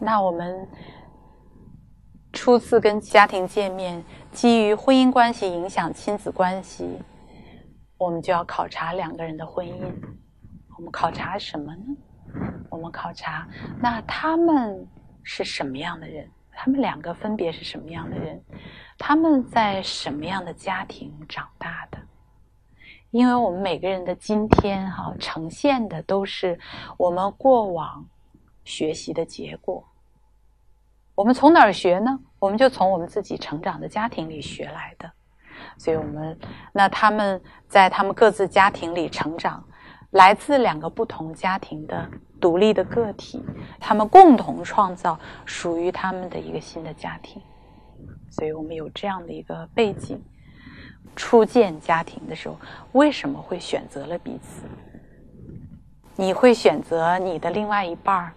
那我们初次跟家庭见面，基于婚姻关系影响亲子关系，我们就要考察两个人的婚姻。我们考察什么呢？我们考察那他们是什么样的人？他们两个分别是什么样的人？他们在什么样的家庭长大的？因为我们每个人的今天哈呈现的都是我们过往学习的结果。我们从哪儿学呢？我们就从我们自己成长的家庭里学来的。所以，我们那他们在他们各自家庭里成长，来自两个不同家庭的独立的个体，他们共同创造属于他们的一个新的家庭。所以我们有这样的一个背景。初见家庭的时候，为什么会选择了彼此？你会选择你的另外一半儿，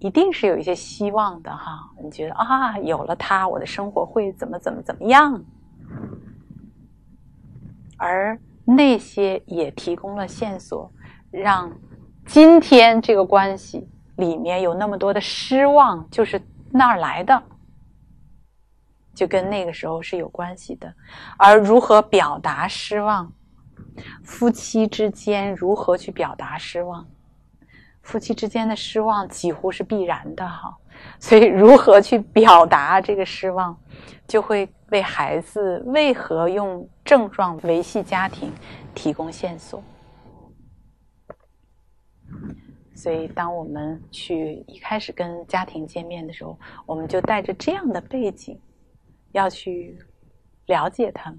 一定是有一些希望的哈。你觉得啊，有了他，我的生活会怎么怎么怎么样？而那些也提供了线索，让今天这个关系里面有那么多的失望，就是那儿来的。就跟那个时候是有关系的，而如何表达失望，夫妻之间如何去表达失望，夫妻之间的失望几乎是必然的哈，所以如何去表达这个失望，就会为孩子为何用症状维系家庭提供线索。所以，当我们去一开始跟家庭见面的时候，我们就带着这样的背景。要去了解他们，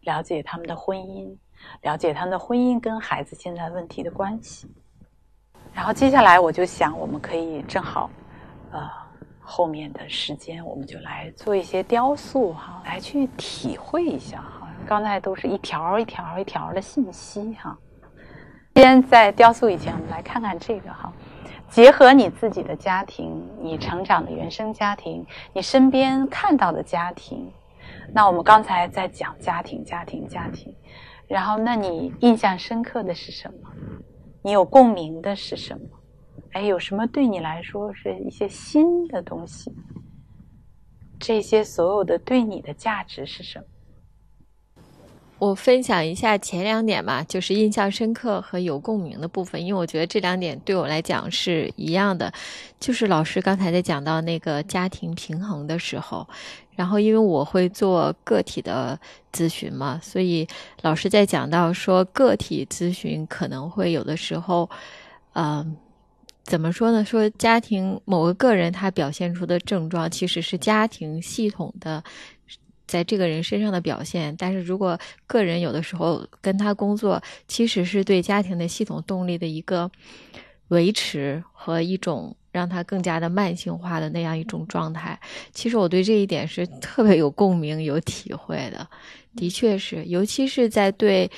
了解他们的婚姻，了解他们的婚姻跟孩子现在问题的关系。然后接下来我就想，我们可以正好，呃，后面的时间我们就来做一些雕塑哈，来去体会一下哈。刚才都是一条一条一条的信息哈。先在雕塑以前，我们来看看这个哈。结合你自己的家庭，你成长的原生家庭，你身边看到的家庭，那我们刚才在讲家庭，家庭，家庭，然后那你印象深刻的是什么？你有共鸣的是什么？哎，有什么对你来说是一些新的东西？这些所有的对你的价值是什么？我分享一下前两点吧，就是印象深刻和有共鸣的部分，因为我觉得这两点对我来讲是一样的。就是老师刚才在讲到那个家庭平衡的时候，然后因为我会做个体的咨询嘛，所以老师在讲到说个体咨询可能会有的时候，嗯，怎么说呢？说家庭某个个人他表现出的症状其实是家庭系统的。在这个人身上的表现，但是如果个人有的时候跟他工作，其实是对家庭的系统动力的一个维持和一种让他更加的慢性化的那样一种状态。其实我对这一点是特别有共鸣、有体会的。的确是，尤其是在对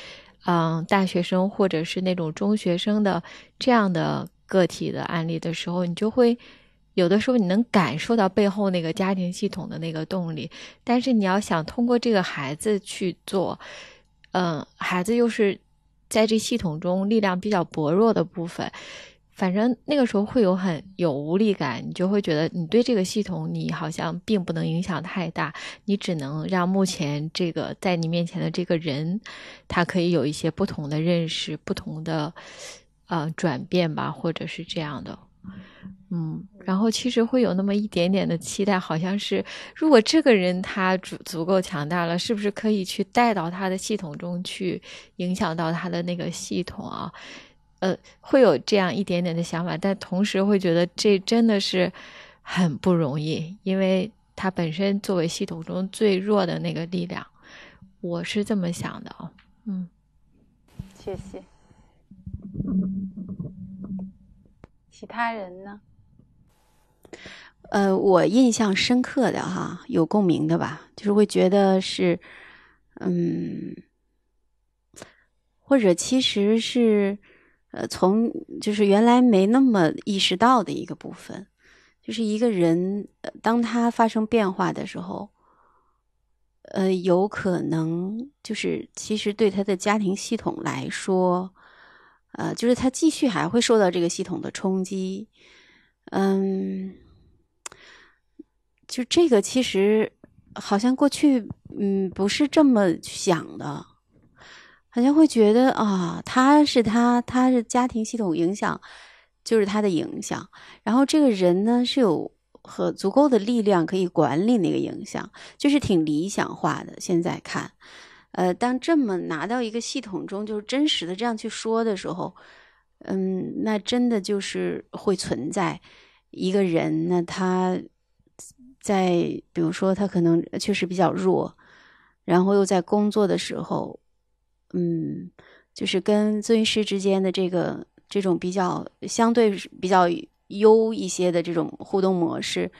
嗯大学生或者是那种中学生的这样的个体的案例的时候，你就会。有的时候你能感受到背后那个家庭系统的那个动力，但是你要想通过这个孩子去做，嗯，孩子又是在这系统中力量比较薄弱的部分，反正那个时候会有很有无力感，你就会觉得你对这个系统你好像并不能影响太大，你只能让目前这个在你面前的这个人，他可以有一些不同的认识、不同的呃转变吧，或者是这样的。嗯，然后其实会有那么一点点的期待，好像是如果这个人他足足够强大了，是不是可以去带到他的系统中去，影响到他的那个系统啊？呃，会有这样一点点的想法，但同时会觉得这真的是很不容易，因为他本身作为系统中最弱的那个力量，我是这么想的啊。嗯，谢谢。其他人呢？呃，我印象深刻的哈，有共鸣的吧，就是会觉得是，嗯，或者其实是，呃，从就是原来没那么意识到的一个部分，就是一个人当他发生变化的时候，呃，有可能就是其实对他的家庭系统来说，呃，就是他继续还会受到这个系统的冲击。嗯，就这个其实好像过去嗯不是这么想的，好像会觉得啊，他是他，他是家庭系统影响，就是他的影响，然后这个人呢是有和足够的力量可以管理那个影响，就是挺理想化的。现在看，呃，当这么拿到一个系统中，就是真实的这样去说的时候。嗯，那真的就是会存在一个人那，他在比如说他可能确实比较弱，然后又在工作的时候，嗯，就是跟咨询师之间的这个这种比较相对比较优一些的这种互动模式，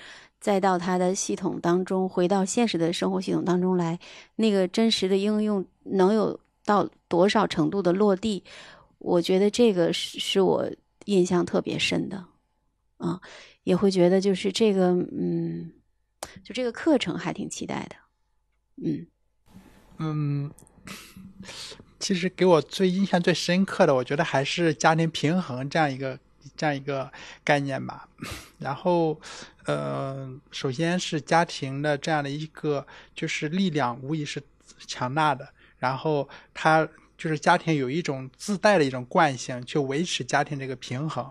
再到他的系统当中，回到现实的生活系统当中来，那个真实的应用能有到多少程度的落地？我觉得这个是是我印象特别深的，啊，也会觉得就是这个，嗯，就这个课程还挺期待的，嗯嗯，其实给我最印象最深刻的，我觉得还是家庭平衡这样一个这样一个概念吧。然后，呃，首先是家庭的这样的一个就是力量，无疑是强大的。然后它。就是家庭有一种自带的一种惯性，去维持家庭这个平衡，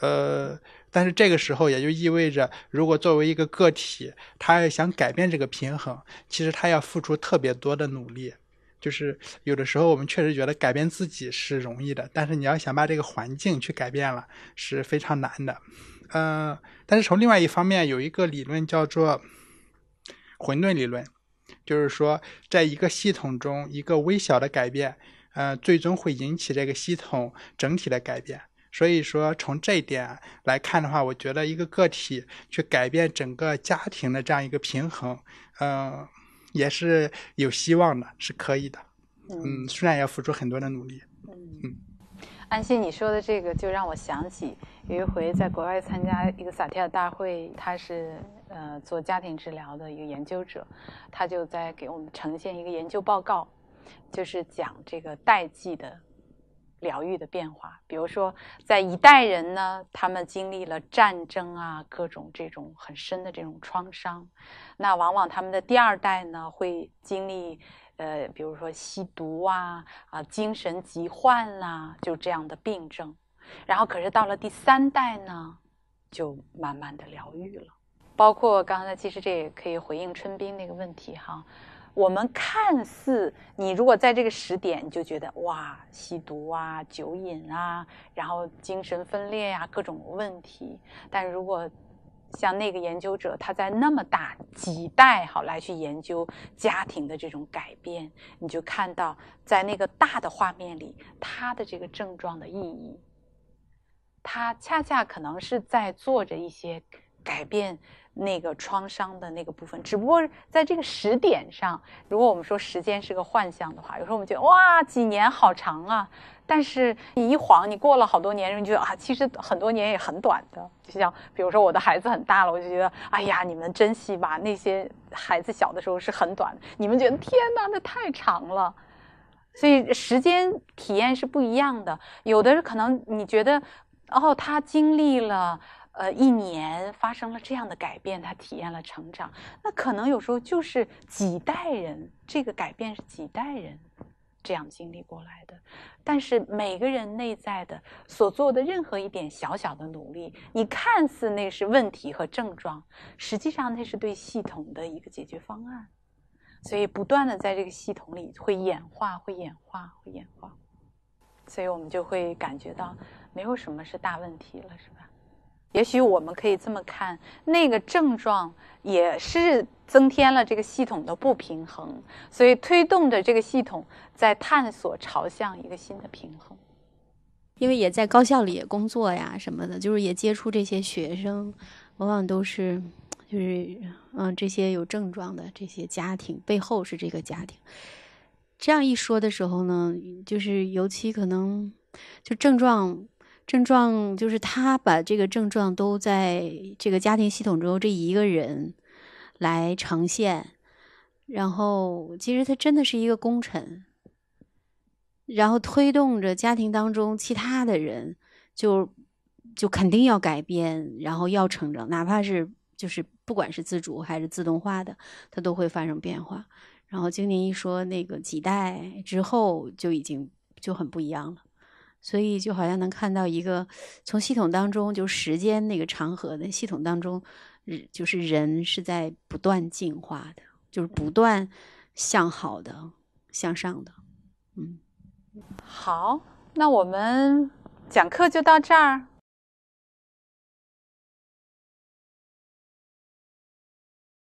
呃，但是这个时候也就意味着，如果作为一个个体，他要想改变这个平衡，其实他要付出特别多的努力。就是有的时候我们确实觉得改变自己是容易的，但是你要想把这个环境去改变了，是非常难的。嗯，但是从另外一方面，有一个理论叫做混沌理论，就是说，在一个系统中，一个微小的改变。呃，最终会引起这个系统整体的改变。所以说，从这一点来看的话，我觉得一个个体去改变整个家庭的这样一个平衡，嗯，也是有希望的，是可以的。嗯，虽然要付出很多的努力。嗯，安心，你说的这个就让我想起有一回在国外参加一个萨提尔大会，他是呃做家庭治疗的一个研究者，他就在给我们呈现一个研究报告。就是讲这个代际的疗愈的变化，比如说，在一代人呢，他们经历了战争啊，各种这种很深的这种创伤，那往往他们的第二代呢，会经历呃，比如说吸毒啊啊，精神疾患啦，就这样的病症，然后可是到了第三代呢，就慢慢的疗愈了，包括刚才其实这也可以回应春斌那个问题哈。我们看似，你如果在这个时点，你就觉得哇，吸毒啊、酒瘾啊，然后精神分裂呀，各种问题。但如果像那个研究者，他在那么大几代好来去研究家庭的这种改变，你就看到在那个大的画面里，他的这个症状的意义，他恰恰可能是在做着一些改变。那个创伤的那个部分，只不过在这个时点上，如果我们说时间是个幻象的话，有时候我们觉得哇，几年好长啊。但是你一晃，你过了好多年，你觉得啊，其实很多年也很短的。就像比如说我的孩子很大了，我就觉得哎呀，你们珍惜吧。那些孩子小的时候是很短，你们觉得天哪，那太长了。所以时间体验是不一样的。有的人可能你觉得哦，他经历了。呃，一年发生了这样的改变，他体验了成长。那可能有时候就是几代人，这个改变是几代人这样经历过来的。但是每个人内在的所做的任何一点小小的努力，你看似那是问题和症状，实际上那是对系统的一个解决方案。所以不断的在这个系统里会演化，会演化，会演化。所以我们就会感觉到没有什么是大问题了，是吧？也许我们可以这么看，那个症状也是增添了这个系统的不平衡，所以推动着这个系统在探索朝向一个新的平衡。因为也在高校里也工作呀什么的，就是也接触这些学生，往往都是就是嗯这些有症状的这些家庭背后是这个家庭。这样一说的时候呢，就是尤其可能就症状。症状就是他把这个症状都在这个家庭系统中这一个人来呈现，然后其实他真的是一个功臣，然后推动着家庭当中其他的人就就肯定要改变，然后要成长，哪怕是就是不管是自主还是自动化的，它都会发生变化。然后经您一说，那个几代之后就已经就很不一样了，所以就好像能看到一个从系统当中，就时间那个长河的系统当中，就是人是在不断进化的，就是不断向好的、向上的。嗯，好，那我们讲课就到这儿。